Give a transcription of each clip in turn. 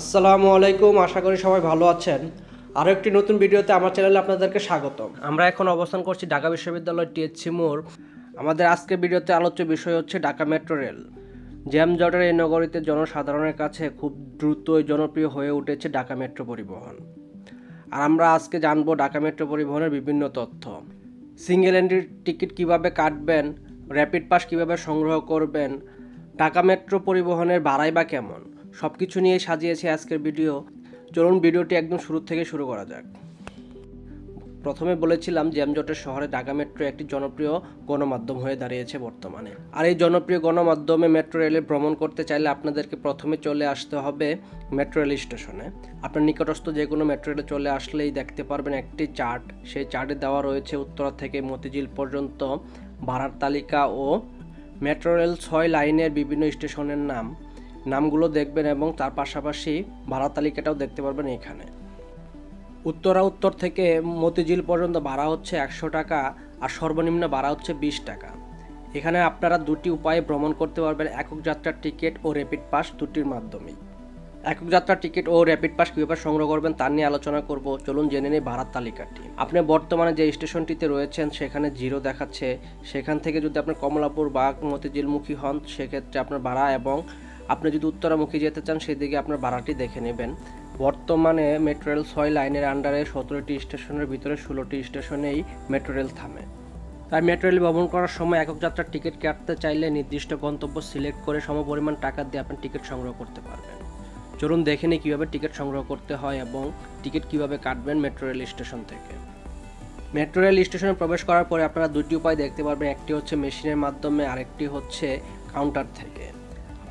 আসসালামু আলাইকুম, আশা করি সবাই ভালো আছেন। আরও একটি নতুন ভিডিওতে আমার চ্যানেলে আপনাদেরকে স্বাগত আমরা এখন অবস্থান করছি ঢাকা বিশ্ববিদ্যালয় টিএসসি মোড়। আমাদের আজকের ভিডিওতে আলোচ্য বিষয় হচ্ছে ঢাকা মেট্রো রেল। জ্যাম জটের এই নগরীতে জনসাধারণের কাছে খুব দ্রুতই জনপ্রিয় হয়ে উঠেছে ঢাকা মেট্রো পরিবহন। আর আমরা আজকে জানব ঢাকা মেট্রো পরিবহনের বিভিন্ন তথ্য। সিঙ্গেল এন্ট্রির টিকিট কীভাবে কাটবেন, র্যাপিড পাস কীভাবে সংগ্রহ করবেন, ঢাকা মেট্রো পরিবহনের ভাড়াই বা কেমন? সব কিছু নিয়ে সাজিয়েছি আজকের ভিডিও। চলুন ভিডিওটি একদম শুরু থেকে শুরু করা যাক। প্রথমে বলেছিলাম জ্যামজটের শহরে ঢাকা মেট্রো একটি জনপ্রিয় গণমাধ্যম হয়ে দাঁড়িয়েছে বর্তমানে। আর এই জনপ্রিয় গণমাধ্যমে মেট্রো রেলে ভ্রমণ করতে চাইলে আপনাদেরকে প্রথমে চলে আসতে হবে মেট্রো রেল স্টেশনে। আপনার নিকটস্থ যে কোনো মেট্রো রেলে চলে আসলেই দেখতে পারবেন একটি চার্ট। সেই চার্টে দেওয়া রয়েছে উত্তরা থেকে মতিঝিল পর্যন্ত ভাড়ার তালিকা ও মেট্রো রেল ছয় লাইনের বিভিন্ন স্টেশনের নাম। নামগুলো দেখবেন এবং তার পাশাপাশি ভাড়া তালিকাটাও দেখতে পারবেন এখানে। উত্তরা উত্তর থেকে মতিঝিল পর্যন্ত ভাড়া হচ্ছে একশো টাকা আর সর্বনিম্ন ভাড়া হচ্ছে বিশ টাকা। এখানে আপনারা দুটি উপায়ে ভ্রমণ করতে পারবেন, একক যাত্রার টিকিট ও র্যাপিড পাস দুটির মাধ্যমেই। একক যাত্রার টিকিট ও র্যাপিড পাস কীভাবে সংগ্রহ করবেন তার নিয়ে আলোচনা করব, চলুন জেনে নিই ভাড়ার তালিকাটি। আপনি বর্তমানে যে স্টেশনটিতে রয়েছেন, সেখানে জিরো দেখাচ্ছে। সেখান থেকে যদি আপনি কমলাপুর বা মতিঝিলমুখী হন, সেক্ষেত্রে আপনার ভাড়া এবং আপনি যদি উত্তরামুখী যেতে চান, সেদিকে আপনার ভাড়াটি দেখে নেবেন। বর্তমানে মেট্রো রেল ছয় লাইনের আন্ডারে সতেরোটি স্টেশনের ভিতরে ষোলোটি স্টেশনেই মেট্রো রেল থামে। তাই মেট্রো রেল ভ্রমণ করার সময় একক যাত্রার টিকিট কাটতে চাইলে নির্দিষ্ট গন্তব্য সিলেক্ট করে সমপরিমাণ টাকা দিয়ে আপনি টিকিট সংগ্রহ করতে পারবেন। চলুন দেখে নিই কীভাবে টিকিট সংগ্রহ করতে হয় এবং টিকিট কীভাবে কাটবেন মেট্রো রেল স্টেশন থেকে। মেট্রো রেল স্টেশনে প্রবেশ করার পরে আপনারা দুটি উপায় দেখতে পারবেন। একটি হচ্ছে মেশিনের মাধ্যমে, আরেকটি হচ্ছে কাউন্টার থেকে।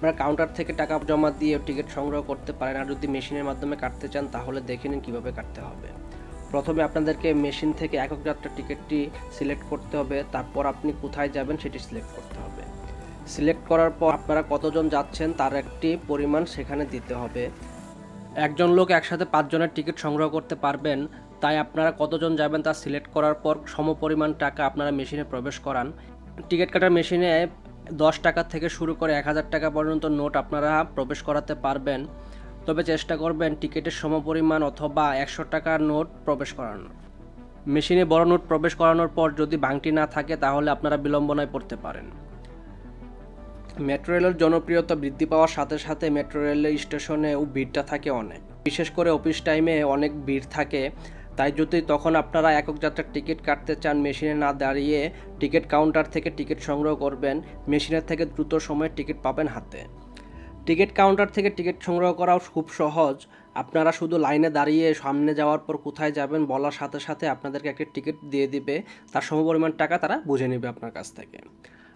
আপনারা কাউন্টার থেকে টাকা জমা দিয়ে টিকিট সংগ্রহ করতে পারেন আর যদি মেশিনের মাধ্যমে কাটতে চান, তাহলে দেখে নিন কীভাবে কাটতে হবে। প্রথমে আপনাদেরকে মেশিন থেকে একক যাত্রার টিকিটটি সিলেক্ট করতে হবে, তারপর আপনি কোথায় যাবেন সেটি সিলেক্ট করতে হবে। সিলেক্ট করার পর আপনারা কতজন যাচ্ছেন তার একটি পরিমাণ সেখানে দিতে হবে। একজন লোক একসাথে পাঁচজনের টিকিট সংগ্রহ করতে পারবেন, তাই আপনারা কতজন যাবেন তা সিলেক্ট করার পর সমপরিমাণ টাকা আপনারা মেশিনে প্রবেশ করান। টিকিট কাটার মেশিনে দশ টাকা থেকে শুরু করে এক হাজার টাকা পর্যন্ত নোট আপনারা প্রবেশ করাতে পারবেন। তবে চেষ্টা করবেন টিকিটের সমপরিমাণ অথবা একশো টাকার নোট প্রবেশ করানোর। মেশিনে বড় নোট প্রবেশ করানোর পর যদি বাংটি না থাকে, তাহলে আপনারা বিলম্বনায় পড়তে পারেন। মেট্রো রেলের জনপ্রিয়তা বৃদ্ধি পাওয়ার সাথে সাথে মেট্রো রেলের স্টেশনেও ভিড়টা থাকে অনেক। বিশেষ করে অফিস টাইমে অনেক ভিড় থাকে। তাই যদি তখন আপনারা একক যাত্রার টিকিট কাটতে চান, মেশিনে না দাঁড়িয়ে টিকিট কাউন্টার থেকে টিকিট সংগ্রহ করবেন, মেশিনের থেকে দ্রুত সময়ে টিকিট পাবেন হাতে। টিকিট কাউন্টার থেকে টিকিট সংগ্রহ করাও খুব সহজ। আপনারা শুধু লাইনে দাঁড়িয়ে সামনে যাওয়ার পর কোথায় যাবেন বলার সাথে সাথে আপনাদেরকে একটি টিকিট দিয়ে দিবে। তার সমপরিমাণ টাকা তারা বুঝে নেবে আপনার কাছ থেকে।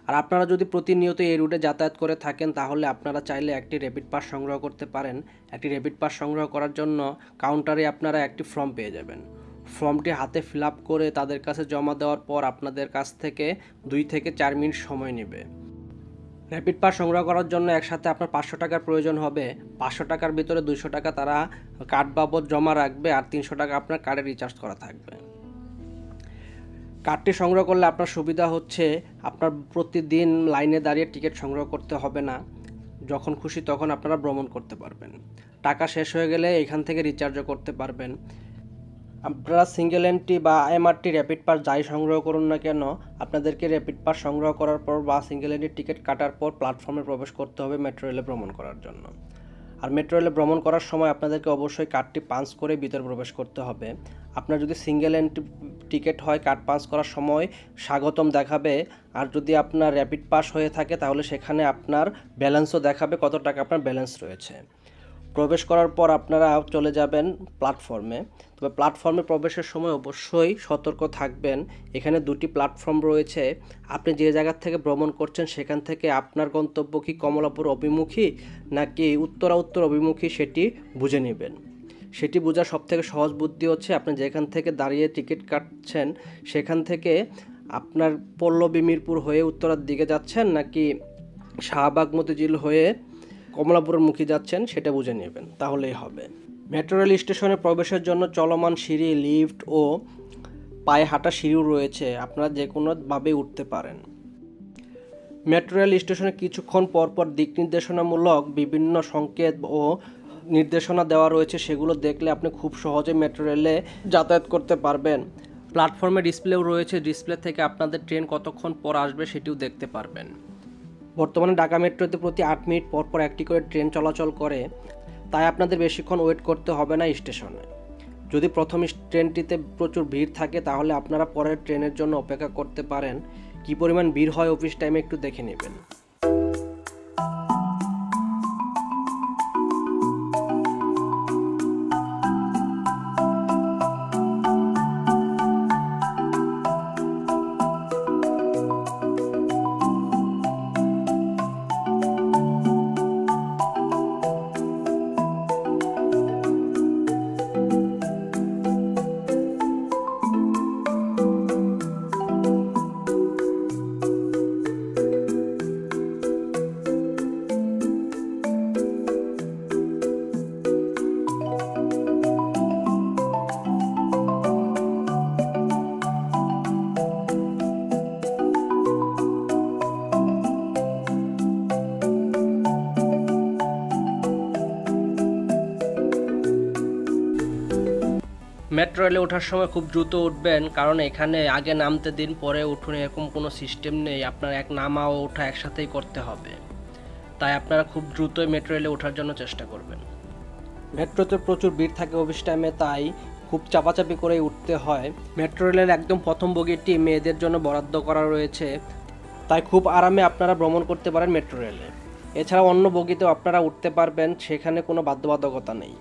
আর আপনারা যদি প্রতিনিয়ত এই রুটে যাতায়াত করে থাকেন, তাহলে আপনারা চাইলে একটি র্যাপিড পাস সংগ্রহ করতে পারেন। একটি র্যাপিড পাস সংগ্রহ করার জন্য কাউন্টারে আপনারা একটি ফর্ম পেয়ে যাবেন। ফর্মটি হাতে ফিল করে তাদের কাছে জমা দেওয়ার পর আপনাদের কাছ থেকে দুই থেকে চার মিনিট সময় নেবে। র্যাপিড পাস সংগ্রহ করার জন্য একসাথে আপনার পাঁচশো টাকার প্রয়োজন হবে। পাঁচশো টাকার ভিতরে দুইশো টাকা তারা কার্ড বাবদ জমা রাখবে আর তিনশো টাকা আপনার কার্ডে রিচার্জ করা থাকবে। কার্ডটি সংগ্রহ করলে আপনার সুবিধা হচ্ছে, আপনার প্রতিদিন লাইনে দাঁড়িয়ে টিকিট সংগ্রহ করতে হবে না। যখন খুশি তখন আপনারা ভ্রমণ করতে পারবেন। টাকা শেষ হয়ে গেলে এখান থেকে রিচার্জও করতে পারবেন। আপনারা সিঙ্গেল এন্ট্রি বা এমআরটি র্যাপিড পাস যাই সংগ্রহ করুন না কেন, আপনাদেরকে র্যাপিড পাস সংগ্রহ করার পর বা সিঙ্গেল এন্ট্রি টিকিট কাটার পর প্ল্যাটফর্মে প্রবেশ করতে হবে মেট্রো রেলে ভ্রমণ করার জন্য। আর মেট্রো রেলে ভ্রমণ করার সময় আপনাদেরকে অবশ্যই কার্ডটি পাঞ্চ করে ভিতরে প্রবেশ করতে হবে। আপনার যদি সিঙ্গেল এন্ট্রি টিকিট হয় কার্ড পাস করার সময় স্বাগতম দেখাবে। আর যদি আপনার র্যাপিড পাস হয়ে থাকে, তাহলে সেখানে আপনার ব্যালেন্সও দেখাবে কত টাকা আপনার ব্যালেন্স রয়েছে। প্রবেশ করার পর আপনারা চলে যাবেন প্ল্যাটফর্মে তবে প্ল্যাটফর্মে প্রবেশের সময় অবশ্যই সতর্ক থাকবেন। এখানে দুটি প্ল্যাটফর্ম রয়েছে। আপনি যে জায়গা থেকে ভ্রমণ করছেন, সেখান থেকে আপনার গন্তব্য কি কমলাপুর অভিমুখী, নাকি উত্তরা উত্তর অভিমুখী সেটি বুঝে নেবেন। সেটি বোঝার সবথেকে সহজ বুদ্ধি হচ্ছে আপনি যেখান থেকে দাঁড়িয়ে টিকিট কাটছেন, সেখান থেকে আপনার পল্লবী মিরপুর হয়ে উত্তরার দিকে যাচ্ছেন নাকি শাহবাগ মতিঝিল হয়ে কমলাপুরের মুখী যাচ্ছেন সেটা বুঝে নেবেন, তাহলেই হবে। মেট্রো রেল স্টেশনে প্রবেশের জন্য চলমান সিঁড়ি, লিফট ও পায়ে হাঁটা সিঁড়িও রয়েছে, আপনারা যে কোনোভাবে উঠতে পারেন। মেট্রো রেল স্টেশনে কিছুক্ষণ পরপর দিক নির্দেশনামূলক বিভিন্ন সংকেত ও নির্দেশনা দেওয়া রয়েছে, সেগুলো দেখলে আপনি খুব সহজে মেট্রো রেলে যাতায়াত করতে পারবেন। প্ল্যাটফর্মে ডিসপ্লেও রয়েছে ডিসপ্লে থেকে আপনাদের ট্রেন কতক্ষণ পর আসবে সেটিও দেখতে পারবেন। বর্তমানে ঢাকা মেট্রোতে প্রতি আট মিনিট পর পর একটি করে ট্রেন চলাচল করে, তাই আপনাদের বেশিক্ষণ ওয়েট করতে হবে না স্টেশনে যদি প্রথম ট্রেনটিতে প্রচুর ভিড় থাকে, তাহলে আপনারা পরের ট্রেনের জন্য অপেক্ষা করতে পারেন। কী পরিমাণ ভিড় হয় অফিস টাইমে একটু দেখে নেবেন। মেট্রো রেলে ওঠার সময় খুব দ্রুত উঠবেন, কারণ এখানে আগে নামতে দিন, পরে উঠুন, এরকম কোনো সিস্টেম নেই। আপনার এক নামা ও ওঠা একসাথেই করতে হবে। তাই আপনারা খুব দ্রুতই মেট্রো রেলে ওঠার জন্য চেষ্টা করবেন। মেট্রোতে প্রচুর ভিড় থাকে অফিস টাইমে তাই খুব চাপাচাপি করেই উঠতে হয়। মেট্রো রেলের একদম প্রথম বগিটি মেয়েদের জন্য বরাদ্দ করা রয়েছে। তাই খুব আরামে আপনারা ভ্রমণ করতে পারেন মেট্রো রেলে এছাড়া অন্য বগিতেও আপনারা উঠতে পারবেন, সেখানে কোনো বাধ্যবাধকতা নেই।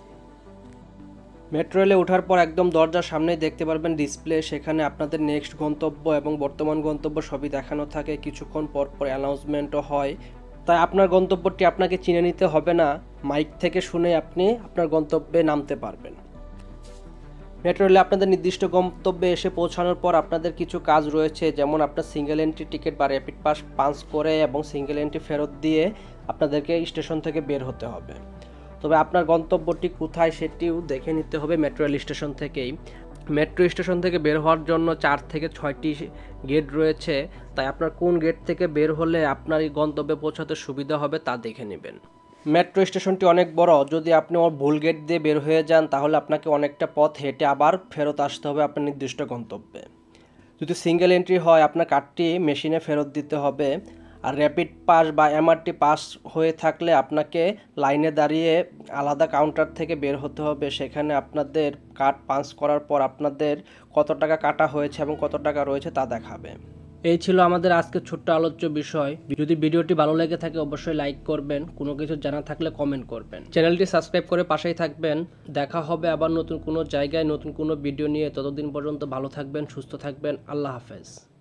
মেট্রো রেলে ওঠার পর একদম দরজার সামনেই দেখতে পারবেন ডিসপ্লে। সেখানে আপনাদের নেক্সট গন্তব্য এবং বর্তমান গন্তব্য সবই দেখানো থাকে। কিছুক্ষণ পর পর অ্যানাউন্সমেন্টও হয়। তাই আপনার গন্তব্যটি আপনাকে চিনে নিতে হবে না। মাইক থেকে শুনে আপনি আপনার গন্তব্যে নামতে পারবেন। মেট্রো রেলে আপনাদের নির্দিষ্ট গন্তব্যে এসে পৌঁছানোর পর আপনাদের কিছু কাজ রয়েছে, যেমন আপনার সিঙ্গেল এন্ট্রি টিকিট বা র্যাপিড পাস পাঞ্চ করে এবং সিঙ্গেল এন্ট্রি ফেরত দিয়ে আপনাদেরকে স্টেশন থেকে বের হতে হবে। তবে আপনার গন্তব্যটি কোথায় সেটিও দেখে নিতে হবে মেট্রো রেল স্টেশন থেকেই। মেট্রো স্টেশন থেকে বের হওয়ার জন্য চার থেকে ছয়টি গেট রয়েছে, তাই আপনার কোন গেট থেকে বের হলে আপনার এই গন্তব্যে পৌঁছাতে সুবিধা হবে তা দেখে নেবেন। মেট্রো স্টেশনটি অনেক বড়, যদি আপনি ওর ভুল গেট দিয়ে বের হয়ে যান তাহলে আপনাকে অনেকটা পথ হেঁটে আবার ফেরত আসতে হবে আপনার নির্দিষ্ট গন্তব্যে। যদি সিঙ্গেল এন্ট্রি হয়, আপনার কার্ডটি মেশিনে ফেরত দিতে হবে। আর র্যাপিড পাস বা এমআরটি পাস হয়ে থাকলে আপনাকে লাইনে দাঁড়িয়ে আলাদা কাউন্টার থেকে বের হতে হবে। সেখানে আপনাদের কার্ড পাঞ্চ করার পর আপনাদের কত টাকা কাটা হয়েছে এবং কত টাকা রয়েছে তা দেখাবে। এই ছিল আমাদের আজকে ছোট্ট আলোচ্য বিষয়। যদি ভিডিওটি ভালো লেগে থাকে, অবশ্যই লাইক করবেন। কোনো কিছু জানা থাকলে কমেন্ট করবেন। চ্যানেলটি সাবস্ক্রাইব করে পাশেই থাকবেন। দেখা হবে আবার নতুন কোনো জায়গায়, নতুন কোনো ভিডিও নিয়ে। ততদিন পর্যন্ত ভালো থাকবেন, সুস্থ থাকবেন। আল্লাহ হাফেজ।